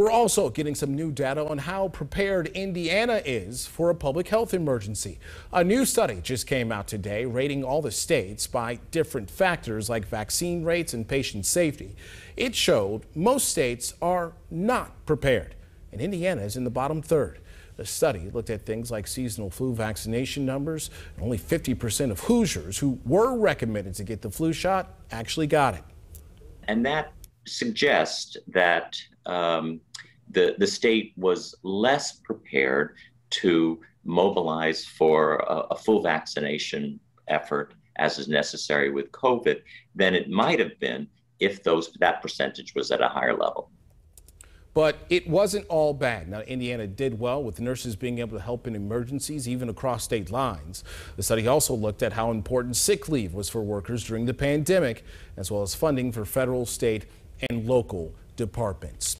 We're also getting some new data on how prepared Indiana is for a public health emergency. A new study just came out today rating all the states by different factors like vaccine rates and patient safety. It showed most states are not prepared, and Indiana is in the bottom third. The study looked at things like seasonal flu vaccination numbers, and only 50% of Hoosiers who were recommended to get the flu shot actually got it. And that suggests that um, the, the state was less prepared to mobilize for a, a full vaccination effort as is necessary with COVID than it might have been if those that percentage was at a higher level. But it wasn't all bad. Now, Indiana did well with nurses being able to help in emergencies, even across state lines. The study also looked at how important sick leave was for workers during the pandemic, as well as funding for federal, state, and local departments.